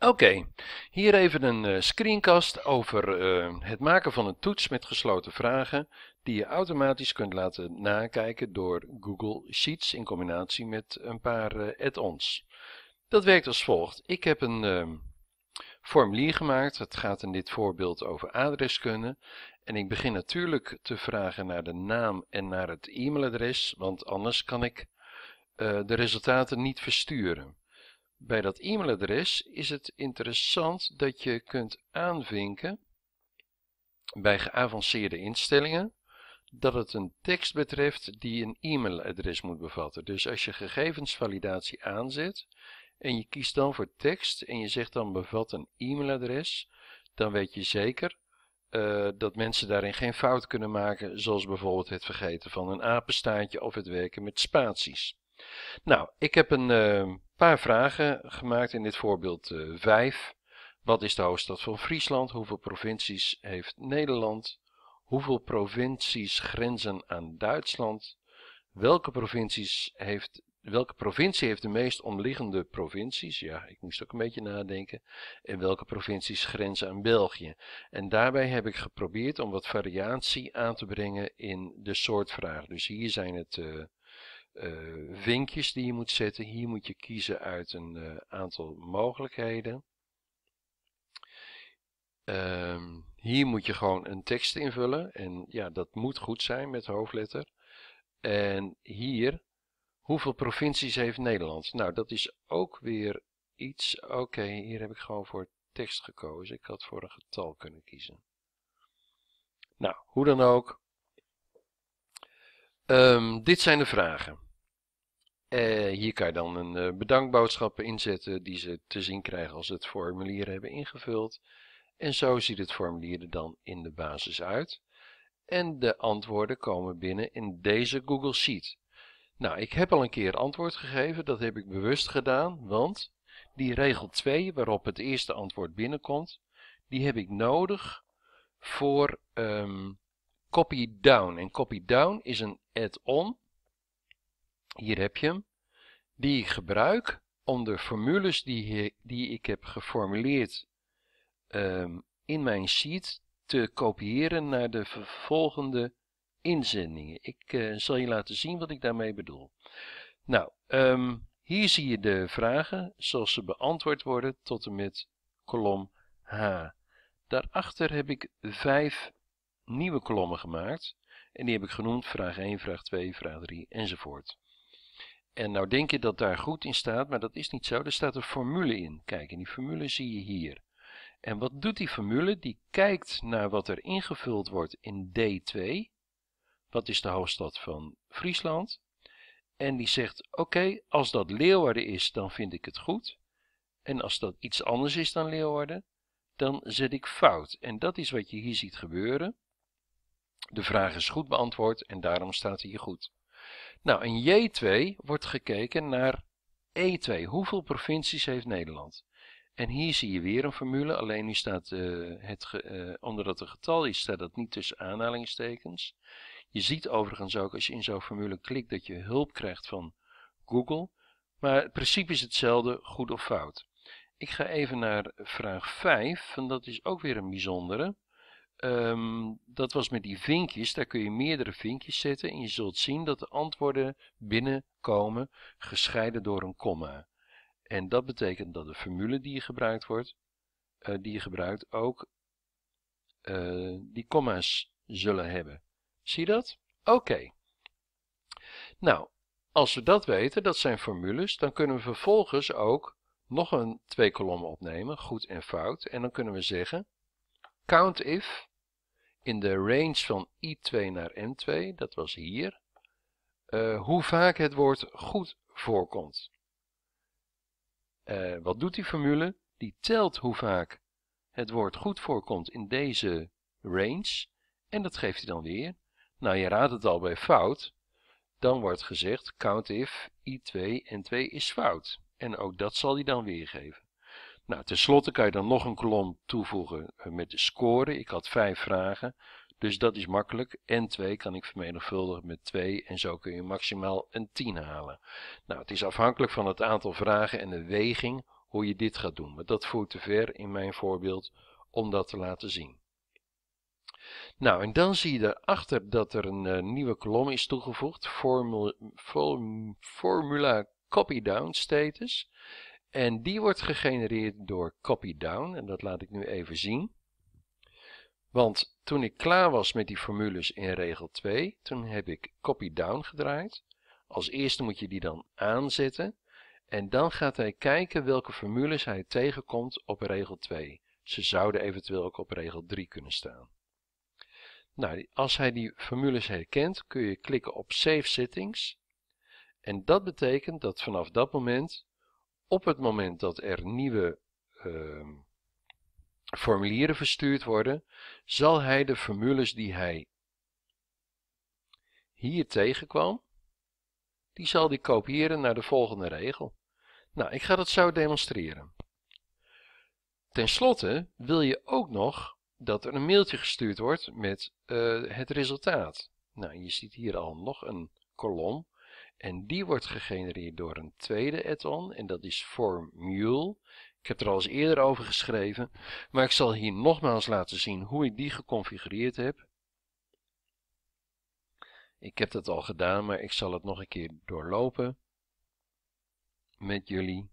Oké, hier even een uh, screencast over uh, het maken van een toets met gesloten vragen die je automatisch kunt laten nakijken door Google Sheets in combinatie met een paar uh, add-ons. Dat werkt als volgt. Ik heb een ehm, formulier gemaakt. Het gaat in dit voorbeeld over adreskunde. En ik begin natuurlijk te vragen naar de naam en naar het e-mailadres, want anders kan ik de resultaten niet versturen. Bij dat e-mailadres is het interessant dat je kunt aanvinken bij geavanceerde instellingen dat het een tekst betreft die een e-mailadres moet bevatten. Dus als je gegevensvalidatie aanzet en je kiest dan voor tekst en je zegt dan bevat een e-mailadres, dan weet je zeker uh, dat mensen daarin geen fout kunnen maken, zoals bijvoorbeeld het vergeten van een apenstaartje of het werken met spaties. Nou, ik heb een uh, paar vragen gemaakt in dit voorbeeld uh, eh, 5. Wat is de hoofdstad van Friesland? Hoeveel provincies heeft Nederland? Hoeveel provincies grenzen aan Duitsland? Welke, provincies heeft, welke provincie heeft de meest omliggende provincies? Ja, ik moest ook een beetje nadenken. En welke provincies grenzen aan België? En daarbij heb ik geprobeerd om wat variatie aan te brengen in de soort vraag. Dus hier zijn het uh, uh, vinkjes die je moet zetten. Hier moet je kiezen uit een uh, aantal mogelijkheden. Um, hier moet je gewoon een tekst invullen. En ja, dat moet goed zijn met hoofdletter. En hier, hoeveel provincies heeft Nederland? Nou, dat is ook weer iets. Oké, hier heb ik gewoon voor tekst gekozen. Ik had voor een getal kunnen kiezen. Nou, hoe dan ook. Um, dit zijn de vragen. Uh, hier kan je dan een uh, bedankboodschap inzetten die ze te zien krijgen als ze het formulier hebben ingevuld. En zo ziet het formulier er dan in de basis uit. En de antwoorden komen binnen in deze Google Sheet. Nou, ik heb al een keer antwoord gegeven, dat heb ik bewust gedaan, want die regel 2 waarop het eerste antwoord binnenkomt, die heb ik nodig voor um, copy down. En copy down is een add-on, hier heb je hem, die ik gebruik om de formules die, die ik heb geformuleerd um, in mijn sheet te kopiëren naar de vervolgende inzendingen. Ik uh, zal je laten zien wat ik daarmee bedoel. Nou, um, hier zie je de vragen zoals ze beantwoord worden tot en met kolom H. Daarachter heb ik vijf nieuwe kolommen gemaakt. En die heb ik genoemd vraag 1, vraag 2, vraag 3 enzovoort. En nou denk je dat daar goed in staat, maar dat is niet zo. Er staat een formule in. Kijk, en die formule zie je hier. En wat doet die formule? Die kijkt naar wat er ingevuld wordt in D2. Wat is de hoofdstad van Friesland? En die zegt, oké, als dat Leeuwarden is, dan vind ik het goed. En als dat iets anders is dan Leeuwarden, dan zet ik fout. En dat is wat je hier ziet gebeuren. De vraag is goed beantwoord en daarom staat hij hier goed. Nou, in J2 wordt gekeken naar E2. Hoeveel provincies heeft Nederland? En hier zie je weer een formule, alleen nu staat uh, het, uh, onder dat er getal is, staat dat niet tussen aanhalingstekens. Je ziet overigens ook als je in zo'n formule klikt dat je hulp krijgt van Google. Maar het principe is hetzelfde, goed of fout. Ik ga even naar vraag 5, en dat is ook weer een bijzondere. Um, dat was met die vinkjes, daar kun je meerdere vinkjes zetten en je zult zien dat de antwoorden binnenkomen gescheiden door een komma. En dat betekent dat de formule die je gebruikt wordt, uh, die je gebruikt ook uh, die komma's zullen hebben. Zie je dat? Oké. Nou, als we dat weten, dat zijn formules, dan kunnen we vervolgens ook nog een twee kolommen opnemen, goed en fout. En dan kunnen we zeggen, count if, in de range van i2 naar n2, dat was hier, uh, hoe vaak het woord goed voorkomt. Uh, wat doet die formule? Die telt hoe vaak het woord goed voorkomt in deze range. En dat geeft hij dan weer. Nou, je raadt het al bij fout. Dan wordt gezegd count if i2 en 2 is fout. En ook dat zal hij dan weergeven. Nou, tenslotte kan je dan nog een kolom toevoegen eh, met de score. Ik had vijf vragen. Dus dat is makkelijk. En 2 kan ik vermenigvuldigen met 2 en zo kun je maximaal een 10 halen. Nou, het is afhankelijk van het aantal vragen en de weging hoe je dit gaat doen. Maar dat voert te ver in mijn voorbeeld om dat te laten zien. Nou, en dan zie je daarachter dat er een uh, nieuwe kolom is toegevoegd. Formula Copy Down Status. En die wordt gegenereerd door Copy Down. En dat laat ik nu even zien. Want toen ik klaar was met die formules in regel 2, toen heb ik Copy Down gedraaid. Als eerste moet je die dan aanzetten. En dan gaat hij kijken welke formules hij tegenkomt op regel 2. Ze zouden eventueel ook op regel 3 kunnen staan. Nou, als hij die formules herkent, kun je klikken op Save Settings. En dat betekent dat vanaf dat moment, op het moment dat er nieuwe uh, formulieren verstuurd worden, zal hij de formules die hij hier tegenkwam, die zal die kopiëren naar de volgende regel. Nou, ik ga dat zo demonstreren. Ten slotte wil je ook nog dat er een mailtje gestuurd wordt met uh, het resultaat. Nou, je ziet hier al nog een kolom en die wordt gegenereerd door een tweede add-on en dat is Formule. Ik heb er al eens eerder over geschreven, maar ik zal hier nogmaals laten zien hoe ik die geconfigureerd heb. Ik heb dat al gedaan, maar ik zal het nog een keer doorlopen met jullie,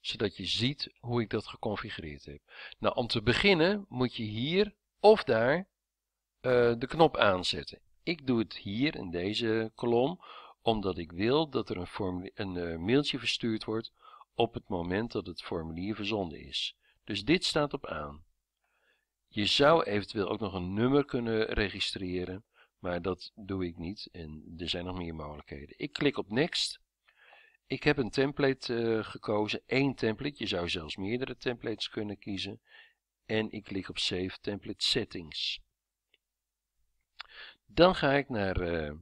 zodat je ziet hoe ik dat geconfigureerd heb. Nou, om te beginnen moet je hier of daar uh, de knop aanzetten. Ik doe het hier in deze kolom, omdat ik wil dat er een, een uh, mailtje verstuurd wordt op het moment dat het formulier verzonden is. Dus dit staat op aan. Je zou eventueel ook nog een nummer kunnen registreren, maar dat doe ik niet en er zijn nog meer mogelijkheden. Ik klik op Next. Ik heb een template uh, gekozen, één template. Je zou zelfs meerdere templates kunnen kiezen. En ik klik op Save Template Settings. Dan ga ik naar uh,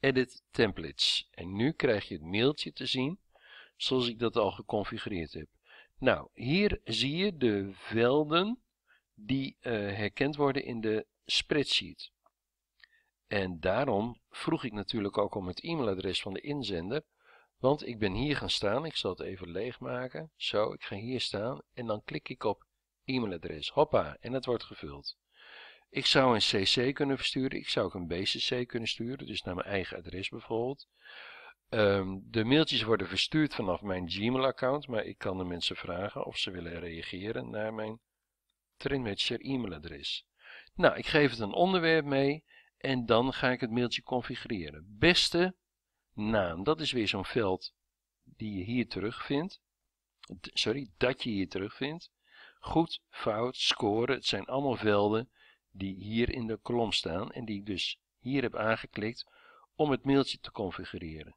Edit Templates. En nu krijg je het mailtje te zien zoals ik dat al geconfigureerd heb. Nou, hier zie je de velden die uh, herkend worden in de spreadsheet. En daarom vroeg ik natuurlijk ook om het e-mailadres van de inzender, want ik ben hier gaan staan, ik zal het even leegmaken, zo, ik ga hier staan en dan klik ik op e-mailadres, hoppa, en het wordt gevuld. Ik zou een cc kunnen versturen, ik zou ook een bcc kunnen sturen, dus naar mijn eigen adres bijvoorbeeld. Um, de mailtjes worden verstuurd vanaf mijn Gmail-account, maar ik kan de mensen vragen of ze willen reageren naar mijn Trinmatcher e-mailadres. Nou, ik geef het een onderwerp mee en dan ga ik het mailtje configureren. Beste naam, dat is weer zo'n veld die je hier terugvindt. Sorry, dat je hier terugvindt. Goed, fout, scoren, het zijn allemaal velden die hier in de kolom staan en die ik dus hier heb aangeklikt om het mailtje te configureren.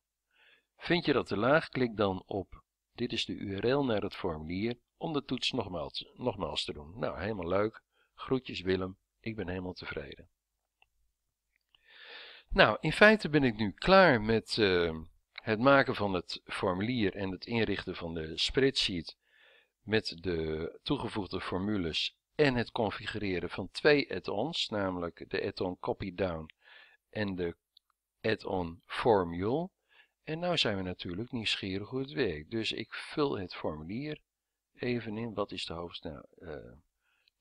Vind je dat te laag, klik dan op dit is de URL naar het formulier om de toets nogmaals, nogmaals te doen. Nou, helemaal leuk. Groetjes Willem, ik ben helemaal tevreden. Nou, in feite ben ik nu klaar met uh, het maken van het formulier en het inrichten van de spreadsheet met de toegevoegde formules en het configureren van twee add-ons, namelijk de add-on Copy Down en de add-on Formule. En nou zijn we natuurlijk nieuwsgierig hoe het werkt. Dus ik vul het formulier even in. Wat is de hoofdnaam? Nou, uh,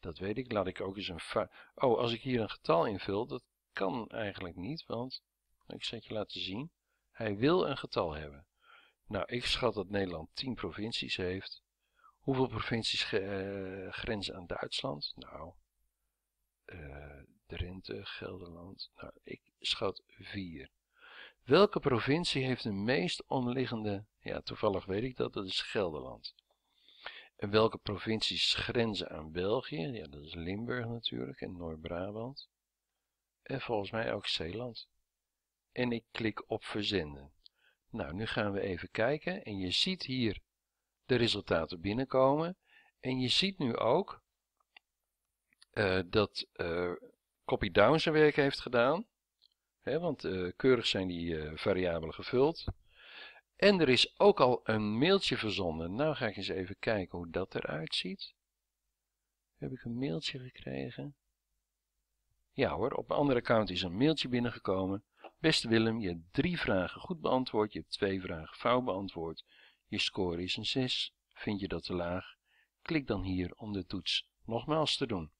dat weet ik. Laat ik ook eens een... Oh, als ik hier een getal invul, dat kan eigenlijk niet, want... Ik zal het je laten zien. Hij wil een getal hebben. Nou, ik schat dat Nederland 10 provincies heeft. Hoeveel provincies uh, grenzen aan Duitsland? Nou, uh, Drenthe, Gelderland. Nou, ik schat 4. Welke provincie heeft de meest omliggende, ja toevallig weet ik dat, dat is Gelderland. En welke provincies grenzen aan België? Ja, dat is Limburg natuurlijk en Noord-Brabant. En volgens mij ook Zeeland. En ik klik op verzenden. Nou, nu gaan we even kijken en je ziet hier de resultaten binnenkomen. En je ziet nu ook uh, dat uh, CopyDown zijn werk heeft gedaan want uh, keurig zijn die variabelen gevuld. En er is ook al een mailtje verzonden. Nou ga ik eens even kijken hoe dat eruit ziet. Heb ik een mailtje gekregen? Ja hoor, op mijn andere account is een mailtje binnengekomen. Beste Willem, je hebt drie vragen goed beantwoord. Je hebt twee vragen fout beantwoord. Je score is een 6. vind je dat te laag? Klik dan hier om de toets nogmaals te doen.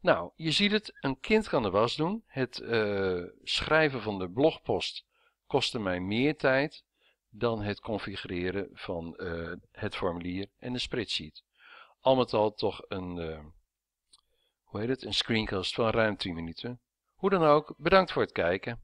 Nou, je ziet het, een kind kan de was doen. Het uh, schrijven van de blogpost kostte mij meer tijd dan het configureren van uh, het formulier en de spreadsheet. Al met al toch een, uh, hoe heet het, een screencast van ruim 10 minuten. Hoe dan ook, bedankt voor het kijken.